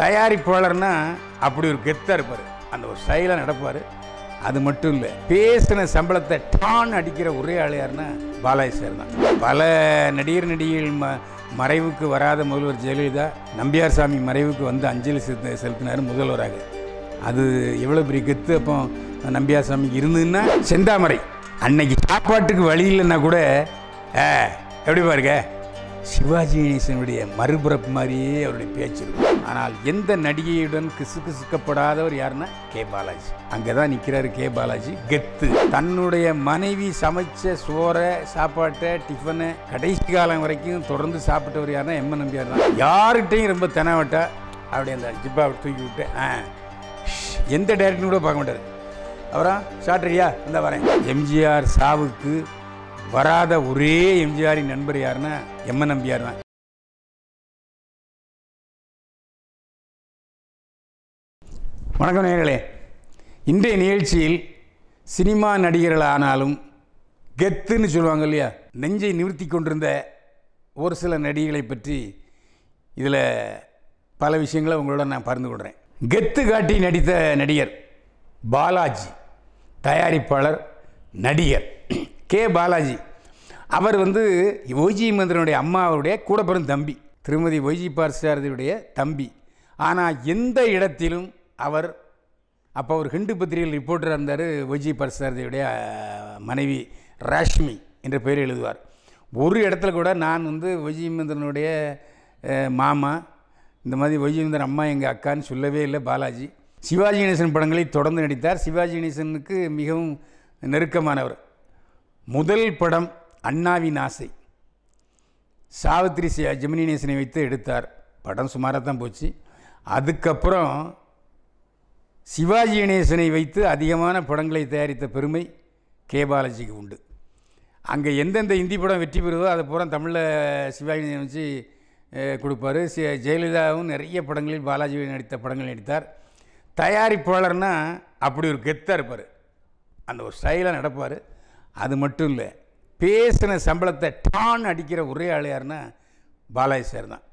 தயாரிப்பாளர்னா அப்படி ஒரு கெத்தாக இருப்பார். அந்த ஒரு ஸ்டைலாக நடப்பார். அது மட்டும் இல்லை பேசின சம்பளத்தை டான் அடிக்கிற ஒரே ஆள் யாருன்னா பாலாஜி சார் தான். பல நடிகர் நடிகைகள் ம மறைவுக்கு வராத முதல்வர் ஜெயலலிதா நம்பியார் சாமி மறைவுக்கு வந்து அஞ்சலி செலுத்த செலுத்தினார் முதல்வராக. அது எவ்வளோ பெரிய கெத்து அப்போ நம்பியார் சாமிக்கு இருந்ததுன்னா செந்தாமரை. அன்னைக்கு சாப்பாட்டுக்கு வழி இல்லைன்னா கூட எப்படி பாருங்க? சிவாஜி கணேசனுடைய மறுபிறப்பு மாதிரியே அவருடைய பேச்சு இருக்கும். ஆனால் எந்த நடிகையுடன் கிசு கிசுக்கப்படாதவர் யாருன்னா கே பாலாஜி. அங்கே தான் நிற்கிறாரு கே பாலாஜி. கெத்து. தன்னுடைய மனைவி சமைச்ச சோறை சாப்பாட்டை டிஃபனை கடைசி காலம் வரைக்கும் தொடர்ந்து சாப்பிட்டவர் யாருன்னா எம்ம நம்பியார் தான். யார்கிட்டையும் ரொம்ப தெனாவட்டா அப்படியே அந்த ஜிப்பா தூக்கி விட்டு ஆ எந்த டேரக்டரும் கூட பார்க்க மாட்டார். அப்புறம் ஷார்ட்ரியா இந்த வரேன். எம்ஜிஆர் சாவுக்கு வராத ஒரே எம்ஜிஆரின் நண்பர் யாருன்னா எம்ம நம்பியார் தான். வணக்கம் நேர்களே இன்றைய நிகழ்ச்சியில் சினிமா நடிகர்கள் ஆனாலும் கெத்துன்னு சொல்லுவாங்க இல்லையா? நெஞ்சை நிறுத்தி கொண்டிருந்த ஒரு சில நடிகைகளை பற்றி இதில் பல விஷயங்களை உங்களோட நான் பகிர்ந்து கொள்கிறேன். கெத்து காட்டி நடித்த நடிகர் பாலாஜி தயாரிப்பாளர் நடிகர். கே பாலாஜி. அவர் வந்து ஒய்ஜி மந்திரனுடைய அம்மாவுடைய கூட பிறந்த தம்பி திருமதி ஒய்ஜி பார்சாரதியுடைய தம்பி. ஆனால் எந்த இடத்திலும் அவர் அப்போ அவர் ஹிண்டு பத்திரிகையில் ரிப்போர்ட்டராக இருந்தார் ஒய்ஜி பார்சாரதியுடைய மனைவி ராஷ்மி என்ற பெயர் எழுதுவார். ஒரு இடத்துல கூட நான் வந்து ஒய்ஜி மந்திரனுடைய மாமா இந்த மாதிரி ஒய்ஜிமந்தன் அம்மா எங்கள் அக்கான்னு சொல்லவே இல்லை பாலாஜி. சிவாஜி கணேசன் படங்களை தொடர்ந்து நடித்தார். சிவாஜி கணேசனுக்கு மிகவும் நெருக்கமானவர். முதல் படம் அண்ணாவின் ஆசை. சாவித்ரி சி ஜெமினி வைத்து எடுத்தார். படம் சுமாராக தான் போச்சு. அதுக்கப்புறம் சிவாஜி கணேசனை வைத்து அதிகமான படங்களை தயாரித்த பெருமை கே பாலாஜிக்கு உண்டு. அங்கே எந்தெந்த இந்தி படம் வெற்றி பெறுதோ அதை பூரா தமிழில் சிவாஜி வச்சு கொடுப்பாரு. சி ஜெயலலிதாவும் நிறைய படங்களில் பாலாஜி நடித்த படங்கள் நடித்தார். தயாரிப்பாளர்னால் அப்படி ஒரு கெத்தாக இருப்பார். அந்த ஒரு ஸ்டைலாக நடப்பார். அது மட்டும் இல்லை பேசின சம்பளத்தை டான் அடிக்கிற ஒரே ஆள் யாருன்னா பாலாஜி சார் தான்.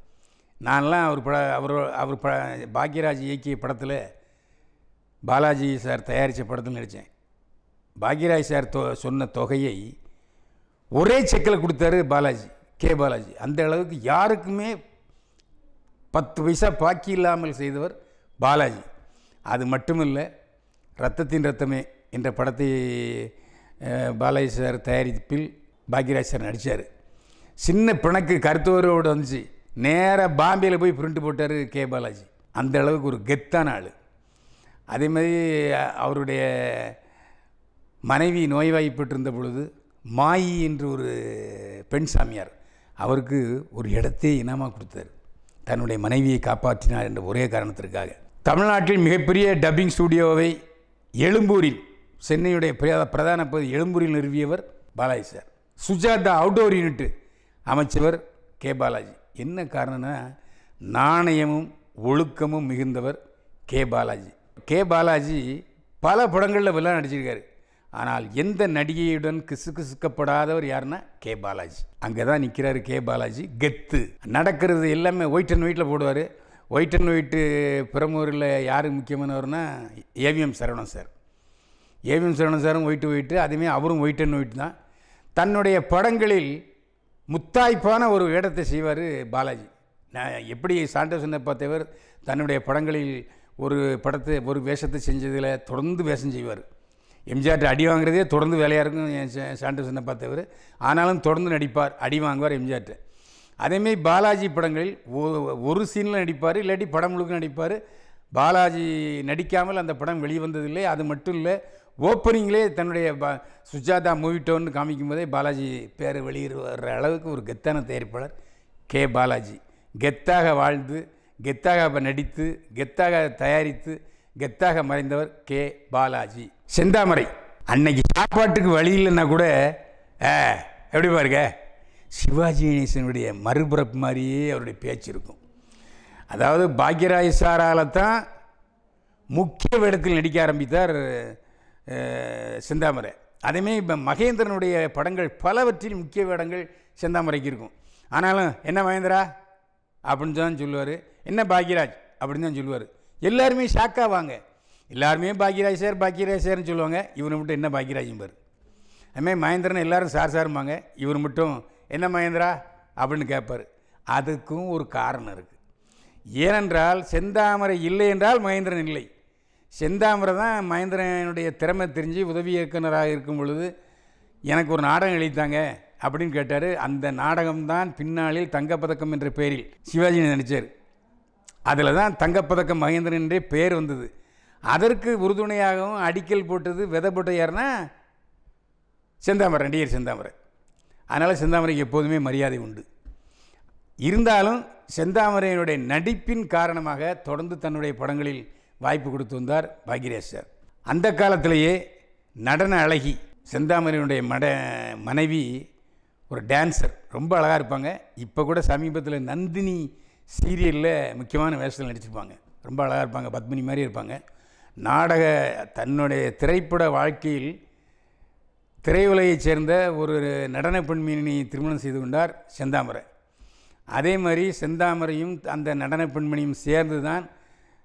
நான்லாம் அவர் பட அவர் அவர் ப பாக்யராஜ் இயக்கிய படத்தில் பாலாஜி சார் தயாரித்த படத்தில் நடித்தேன் பாக்யராஜ் சார் தொ சொன்ன தொகையை ஒரே செக்கில் கொடுத்தாரு பாலாஜி கே பாலாஜி. அந்த அளவுக்கு யாருக்குமே பத்து பைசா பாக்கி இல்லாமல் செய்தவர் பாலாஜி. அது மட்டுமில்லை ரத்தத்தின் ரத்தமே என்ற படத்தை பாலாஜி சார் தயாரிப்பில் பாக்யராஜ் சார் நடித்தார் சின்ன பிணக்கு கருத்துவரோடு வந்துச்சு. நேராக பாம்பேயில் போய் பிரிண்ட் போட்டார் கே பாலாஜி. அந்த அளவுக்கு ஒரு கெத்தான ஆள். அதே மாதிரி அவருடைய மனைவி நோய்வாய்ப்பட்டிருந்த பொழுது மாயி என்று ஒரு பெண் சாமியார் அவருக்கு ஒரு இடத்தையே இனமாக கொடுத்தார். தன்னுடைய மனைவியை காப்பாற்றினார் என்ற ஒரே காரணத்திற்காக. தமிழ்நாட்டில் மிகப்பெரிய டப்பிங் ஸ்டூடியோவை எழும்பூரில் சென்னையுடைய பிர- பிரதான பகுதி எழும்பூரில் நிறுவியவர் Balaji sir. Sujatha outdoor unit அமைச்சவர் K Balaji. என்ன காரணம்னா நாணயமும் ஒழுக்கமும் மிகுந்தவர் கே பாலாஜி. கே பாலாஜி பல படங்களில் வில்லன் நடிச்சிருக்காரு. ஆனால் எந்த நடிகையுடன் கிசு கிசுக்கப்படாதவர் யாருன்னா கே பாலாஜி. அங்கே தான் நிற்கிறாரு கே பாலாஜி. கெத்து. நடக்கிறது எல்லாமே ஒயிட் அண்ட் ஒயிட்டில் போடுவார். ஒயிட் அண்ட் ஒயிட்டு பிரமுகரில் யார் முக்கியமானவர்னா AVM Saravanan sir. AVM Saravanan சாரும் ஒயிட்டு ஒயிட்டு அதேமாதிரி அவரும் ஒயிட் அண்ட் ஒயிட் தான். தன்னுடைய படங்களில் முத்தாய்ப்பான ஒரு வேடத்தை செய்வார் பாலாஜி. நான் எப்படி சாண்டர்சனை பார்த்தவர் தன்னுடைய படங்களில் ஒரு படத்தை ஒரு வேஷத்தை செஞ்சதில் தொடர்ந்து வேஷம் செய்வார். எம்ஜிஆர்ட்ட அடி வாங்குறதே தொடர்ந்து வேலையாக இருக்கும் என் சா- பார்த்தவர். ஆனாலும் தொடர்ந்து நடிப்பார் அடி வாங்குவார் எம்ஜிஆர்ட்ட. அதேமாரி பாலாஜி படங்களில் ஒ- ஒரு சீனில் நடிப்பார் இல்லாட்டி படம் முழுக்க நடிப்பார். பாலாஜி நடிக்காமல் அந்த படம் வெளிவந்ததில்லை அது மட்டும் இல்லை ஓப்பனிங்லேயே தன்னுடைய ப சுஜாதா மூவி டோன்னு காமிக்கும் போதே பாலாஜி பேர் வெளியிடுற அளவுக்கு ஒரு கெத்தான தயாரிப்பாளர் கே பாலாஜி. கெத்தாக வாழ்ந்து கெத்தாக நடித்து கெத்தாக தயாரித்து கெத்தாக மறைந்தவர் கே பாலாஜி. செந்தாமரை அன்னைக்கு சாப்பாட்டுக்கு வழி இல்லைன்னா கூட எப்படி பாருங்க? சிவாஜி கணேசனுடைய மறுபிறப்பு மாதிரியே அவருடைய பேச்சு இருக்கும். அதாவது பாக்யராஜ் சாரால தான் முக்கிய வேடத்தில் நடிக்க ஆரம்பித்தார் செந்தாமரை. அதேமாரி இப்போ மகேந்திரனுடைய படங்கள் பலவற்றில் முக்கிய வேடங்கள் செந்தாமரைக்கு இருக்கும். ஆனாலும் என்ன மகேந்திரா? அப்படின்னு தான் சொல்லுவார். என்ன பாக்யராஜ்? அப்படின்னு தான் சொல்லுவார். எல்லாருமே ஷாக்காவாங்க எல்லாருமே பாக்யராஜ் சார் பாக்கியராஜ் சார்னு சொல்லுவாங்க. இவனை மட்டும் என்ன பாக்யராஜும் பாரு. அதுமாரி மகேந்திரன் எல்லாரும் சார் சாரும்பாங்க இவர் மட்டும் என்ன மகேந்திரா? அப்படின்னு கேட்பார் அதுக்கும் ஒரு காரணம் இருக்குது ஏனென்றால் செந்தாமரை இல்லை என்றால் மகேந்திரன் இல்லை. செந்தாமரை தான் மகேந்திரனுடைய திறமை தெரிஞ்சு உதவி இயக்குனராக இருக்கும் பொழுது எனக்கு ஒரு நாடகம் எழுதித்தாங்க அப்படின்னு கேட்டார். அந்த நாடகம்தான் பின்னாளில் தங்கப்பதக்கம் என்ற பெயரில் சிவாஜி நடித்தார் அதில் தான் தங்கப்பதக்கம் மகேந்திரன் என்றே பெயர் வந்தது. அதற்கு உறுதுணையாகவும் அடிக்கல் போட்டது விதை போட்ட யாருன்னா செந்தாமரை நடிகர் செந்தாமரை அதனால் செந்தாமரைக்கு எப்போதுமே மரியாதை உண்டு. இருந்தாலும் செந்தாமரையினுடைய நடிப்பின் காரணமாக தொடர்ந்து தன்னுடைய படங்களில் வாய்ப்பு கொடுத்து வந்தார் பாக்யராஜ் சார். அந்த காலத்திலேயே நடன அழகி செந்தாமரையினுடைய மட மனைவி ஒரு டான்சர் ரொம்ப அழகாக இருப்பாங்க. இப்போ கூட சமீபத்தில் நந்தினி சீரியலில் முக்கியமான வேஷத்தில் நடிச்சிருப்பாங்க. ரொம்ப அழகாக இருப்பாங்க. பத்மினி மாதிரி இருப்பாங்க. நாடக தன்னுடைய திரைப்பட வாழ்க்கையில் திரையுலகைச் சேர்ந்த ஒரு நடன பெண்மணியை திருமணம் செய்து கொண்டார் செந்தாமரை. அதே மாதிரி செந்தாமரையும் அந்த நடன பெண்மணியும் சேர்ந்து தான்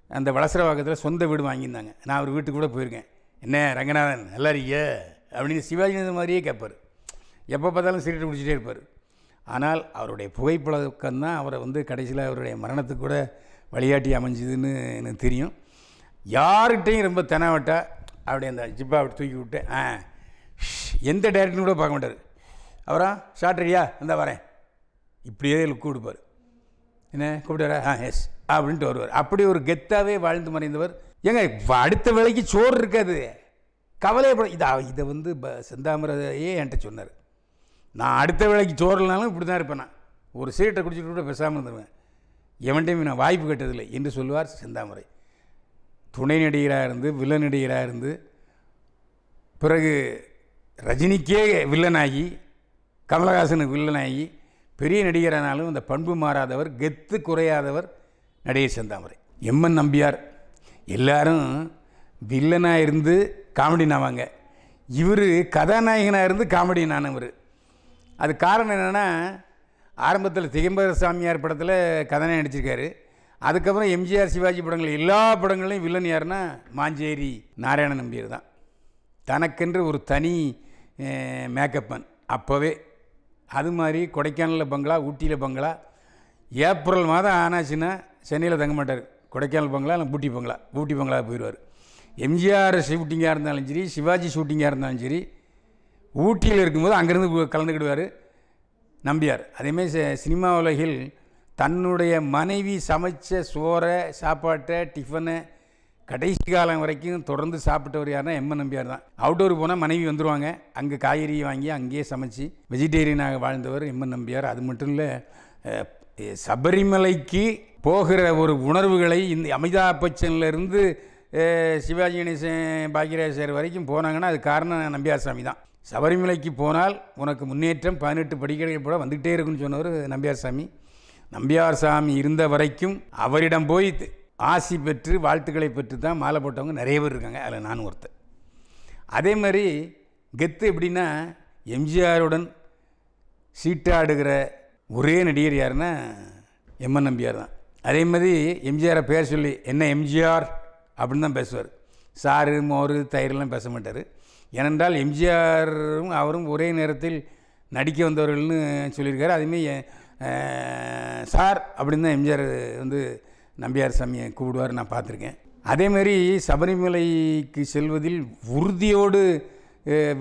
அந்த வளசரவாக்கத்தில் சொந்த வீடு வாங்கியிருந்தாங்க. நான் அவர் வீட்டுக்கு கூட போயிருக்கேன். என்ன ரங்கநாதன் நல்லா இருக்கிய அப்படின்னு சிவாஜி மாதிரியே கேட்பார். எப்போ பார்த்தாலும் சிகரெட் குடிச்சிட்டே இருப்பார். ஆனால் அவருடைய புகைப்பழக்கம் தான் அவரை வந்து கடைசியில் அவருடைய மரணத்துக்கு கூட வழிகாட்டி அமைஞ்சுதுன்னு எனக்கு தெரியும். யார்கிட்டையும் ரொம்ப தெனாவட்டா அப்படி அந்த ஜிப்பா அப்படி தூக்கி விட்டு ஆ எந்த டேரக்டரும் கூட பார்க்க மாட்டார். அவரா? ஷார்ட்ரியா இருந்தால் வரேன். இப்படியே லுக் கொடுப்பார். என்ன? கூப்பிட்டாரா ஆ எஸ் அப்படின்ட்டு வருவார். அப்படி ஒரு கெத்தாவே வாழ்ந்து மறைந்தவர். ஏங்க அடுத்த வேலைக்கு சோறு இருக்காது. கவலையப்பட இதை இதை வந்து ப செந்தாமரையே என்கிட்ட சொன்னார். நான் அடுத்த வேலைக்கு சோறு இல்லைனாலும் இப்படி தான் இருப்பேன் நான். ஒரு சீட்டை குடிச்சிட்டு கூட பேசாமல் இருந்துருவேன். எவன்டையும் நான் வாய்ப்பு கேட்டதில்லை என்று சொல்லுவார் செந்தாமரை. துணை நடிகராக இருந்து வில்லன் நடிகராக இருந்து பிறகு ரஜினிக்கே வில்லனாகி கமலஹாசனுக்கு வில்லனாகி பெரிய நடிகரானாலும் அந்த பண்பு மாறாதவர் கெத்து குறையாதவர் நடிகர் செந்தாமரை. எம்என் நம்பியார். எல்லாரும் வில்லனாக இருந்து காமெடி நாவாங்க இவர் கதாநாயகனாக இருந்து காமெடி நானவர் அது காரணம் என்னென்னா ஆரம்பத்தில் திகம்பர சாமியார் படத்தில் கதாநாயகம் நடிச்சிருக்காரு. அதுக்கப்புறம் எம்ஜிஆர் சிவாஜி படங்கள் எல்லா படங்களையும் வில்லன் யாருன்னா மாஞ்சேரி நாராயண நம்பியர் தான். தனக்கென்று ஒரு தனி மேக்கப்பன் அப்போவே அது மாதிரி கொடைக்கானலில் பங்களா ஊட்டியில் பங்களா ஏப்ரல் மாதம் ஆனாச்சுன்னா சென்னையில் தங்க மாட்டார். கொடைக்கானல் பங்களா இல்லை ஊட்டி பங்களா? ஊட்டி பங்களா போயிடுவார் எம்ஜிஆர் ஷூட்டிங்காக இருந்தாலும் சரி சிவாஜி ஷூட்டிங்காக இருந்தாலும் சரி ஊட்டியில் இருக்கும்போது அங்கேருந்து கலந்துக்கிடுவார் நம்பியார். அதேமாதிரி சினிமா உலகில் தன்னுடைய மனைவி சமைச்ச சோறை சாப்பாட்டை டிஃபனை கடைசி காலம் வரைக்கும் தொடர்ந்து சாப்பிட்டவர் யாருன்னா எம்மன் நம்பியார் தான். அவுட்டோர் போனால் மனைவி வந்துடுவாங்க அங்கே காய்கறி வாங்கி அங்கேயே சமைச்சு வெஜிடேரியனாக வாழ்ந்தவர் எம்மன் நம்பியார். அது மட்டும் இல்லை சபரிமலைக்கு போகிற ஒரு உணர்வுகளை இந்த அமிதாப் பச்சன்லேருந்து சிவாஜி கணேசன் பாக்கியராஜர் வரைக்கும் போனாங்கன்னா அது காரணம் நம்பியார் சாமி தான். சபரிமலைக்கு போனால் உனக்கு முன்னேற்றம் பதினெட்டு படிக்கடைகள் போல வந்துகிட்டே இருக்குன்னு சொன்னவர் நம்பியார் சாமி நம்பியார் சாமி இருந்த வரைக்கும் அவரிடம் போய் ஆசி பெற்று வாழ்த்துக்களை பெற்று தான் மாலை போட்டவங்க நிறைய பேர் இருக்காங்க. அதில் நான் ஒருத்தர் அதே மாதிரி கெத்து எப்படின்னா எம்ஜிஆருடன் சீட்டாடுகிற ஒரே நடிகர் யாருன்னா எம்என் நம்பியார் தான். அதே மாதிரி எம்ஜிஆரை பேர் சொல்லி என்ன எம்ஜிஆர் அப்படின்னு தான் பேசுவார். சாறு மோர் தயிரெலாம் பேச மாட்டார். ஏனென்றால் எம்ஜிஆரும் அவரும் ஒரே நேரத்தில் நடிக்க வந்தவர்கள்னு சொல்லியிருக்காரு. அதுமாரி சார் அப்படின்னு தான் எம்ஜிஆர் வந்து நம்பியார் சாமியை கூப்பிடுவார் நான் பார்த்துருக்கேன். அதேமாரி சபரிமலைக்கு செல்வதில் உறுதியோடு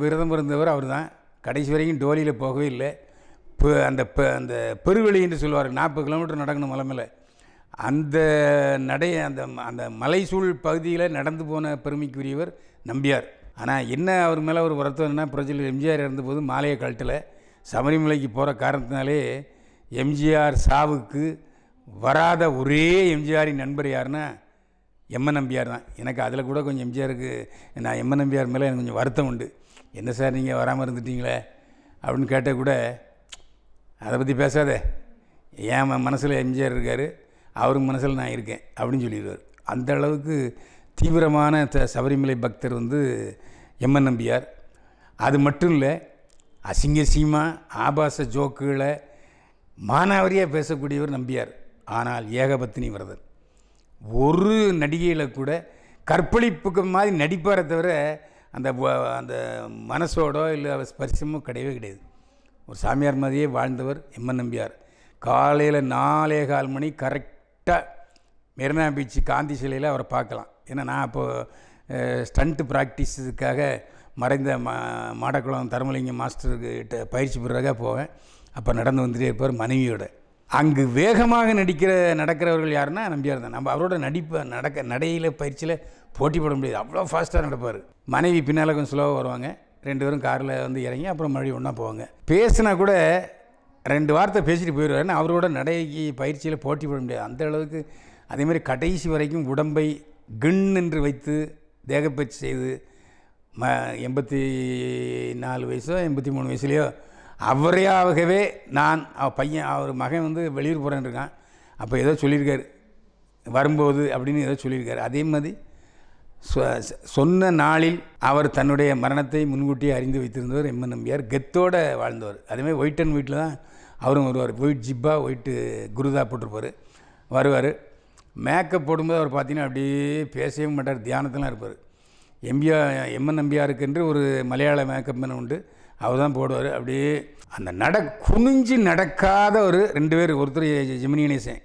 விரதம் இருந்தவர் அவர் தான். கடைசி வரைக்கும் டோலியில் போகவே இல்லை. இப்போ அந்த அந்த பெருவெளி என்று சொல்லுவார். நாற்பது கிலோமீட்டர் நடக்கணும் மலை மேலே. அந்த நடை அந்த ம- அந்த மலைசூழ் பகுதியில் நடந்து போன பெருமைக்குரியவர் நம்பியார். ஆனால் என்ன அவர் மேலே ஒரு வருத்தம்னா பிரஜல் எம்ஜிஆர் இருந்தபோது மாலையை கழட்டில். சபரிமலைக்கு போகிற காரணத்தினாலே எம்ஜிஆர் சாவுக்கு வராத ஒரே எம்ஜிஆரின் நண்பர் யாருன்னா எம்என் நம்பியார் தான். எனக்கு அதில் கூட கொஞ்சம் எம்ஜிஆருக்கு நான் எம்ம நம்பியார் மேலே எனக்கு கொஞ்சம் வருத்தம் உண்டு. என்ன சார் நீங்கள் வராமல் இருந்துட்டீங்களே? அப்படின்னு கேட்டால் கூட அதை பற்றி பேசாத. என் மனசில் எம்ஜிஆர் இருக்கார்? அவர் மனசில் நான் இருக்கேன் அப்படின்னு சொல்லிடுவார். அந்த அளவுக்கு தீவிரமான த சபரிமலை பக்தர் வந்து எம்என் நம்பியார். அது மட்டும் இல்லை அசிங்க சீமா ஆபாச ஜோக்குகளை மானாவரியாக பேசக்கூடியவர் நம்பியார். ஆனால் ஏகபத்தினி விரதன் ஒரு நடிகையில் கூட கற்பழிப்புக்கு மாதிரி நடிப்பாரை தவிர அந்த அந்த மனசோடோ இல்லை ஸ்பர்சமோ கிடையவே கிடையாது. ஒரு சாமியார் மாதிரியே வாழ்ந்தவர் எம்என் நம்பியார். காலையில் நாலே கால் மணி கரெக்ட் கரெக்டாக மெரினா பீச் காந்தி சிலையில் அவரை பார்க்கலாம். ஏன்னா நான் அப்போது ஸ்டண்ட்டு ப்ராக்டிஸுக்காக மறைந்த மா மாடக்குளம் தர்மலிங்கம் மாஸ்டர்கிட்ட பயிற்சி பெறுறதாக போவேன். அப்போ நடந்து வந்துட்டே இருப்பார் மனைவியோட. அங்கு வேகமாக நடிக்கிற நடக்கிறவர்கள் யாருன்னா நம்பியார் தான். நம்ம அவரோட நடிப்பை நடக்க நடையில் பயிற்சியில் போட்டி போட முடியாது. அவ்வளோ ஃபாஸ்ட்டாக நடப்பார். மனைவி பின்னால் கொஞ்சம் ஸ்லோவாக வருவாங்க. ரெண்டு பேரும் காரில் வந்து இறங்கி அப்புறம் மறுபடியும் ஒன்றா போவாங்க. பேசினா கூட ரெண்டு வார்த்தை பேசிட்டு போயிடுவாருன்னு அவரோட நடைக்கு பயிற்சியில் போட்டி போட முடியாது. அந்த அளவுக்கு அதே மாதிரி கடைசி வரைக்கும் உடம்பை கிண் என்று வைத்து தேகப்பயிற்சி செய்து ம எண்பத்தி நாலு வயசோ எண்பத்தி மூணு வயசுலேயோ அவரையாகவே நான் அவ பையன் அவர் மகன் வந்து வெளியூர் போகிறேன்னு இருக்கான். அப்போ ஏதோ சொல்லியிருக்காரு. வரும்போது அப்படின்னு ஏதோ சொல்லியிருக்காரு. அதே மாதிரி சொ- சொன்ன நாளில் அவர் தன்னுடைய மரணத்தை முன்கூட்டியே அறிந்து வைத்திருந்தவர் எம்என் நம்பியார் கெத்தோடு வாழ்ந்தவர். அதேமாதிரி ஒயிட் அண்ட் வீட்டில் தான் அவரும் வருவார். ஒயிட் ஜிப்பா ஒயிட்டு குருதா போட்டிருப்பார். வருவார். மேக்கப் போடும்போது அவர் பார்த்தீங்கன்னா அப்படியே பேசவே மாட்டார். தியானத்திலாம் இருப்பார். எம்பியா எம்என் நம்பியாருக்கென்று ஒரு மலையாள மேக்கப் மேன் உண்டு. அவர் தான் போடுவார். அப்படியே அந்த நட குனிஞ்சு நடக்காத ஒரு ரெண்டு பேர். ஒருத்தர் ஜெமினி கணேசன்.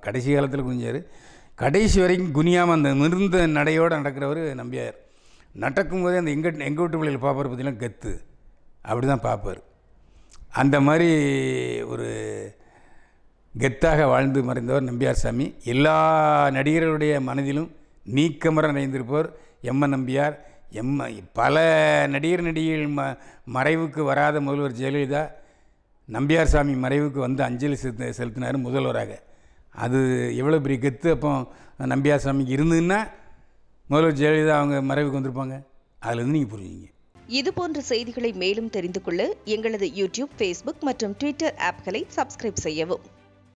கடைசி காலத்தில் குனிஞ்சார். கடைசி வரைக்கும் குனியாமல் அந்த மிருந்த நடையோடு நடக்கிறவர் நம்பியார். நடக்கும்போதே அந்த எங்கள் எங்கள் வீட்டு பிள்ளைகள் பார்ப்பார் பார்த்தீங்கன்னா கத்து. அப்படி தான் பார்ப்பார். அந்த மாதிரி ஒரு கெத்தாக வாழ்ந்து மறைந்தவர் நம்பியார் சாமி. எல்லா நடிகர்களுடைய மனதிலும் நீக்கமர நிறைந்திருப்பவர் எம்ம நம்பியார். எம் பல நடிகர் நடிகைகள் ம மறைவுக்கு வராத முதல்வர் ஜெயலலிதா நம்பியார் சாமி மறைவுக்கு வந்து அஞ்சலி செலுத்த செலுத்தினார் முதல்வராக. அது எவ்வளோ பெரிய கெத்து அப்போ நம்பியார் சாமிக்கு இருந்ததுன்னா முதல்வர் ஜெயலலிதா அவங்க மறைவுக்கு வந்திருப்பாங்க. அதுலேருந்து நீங்கள் புரிஞ்சுங்க இது போன்ற செய்திகளை மேலும் தெரிந்து கொள்ள எங்களது யூடியூப் ஃபேஸ்புக் மற்றும் ட்விட்டர் ஆப்களை சப்ஸ்கிரைப் செய்யவும்.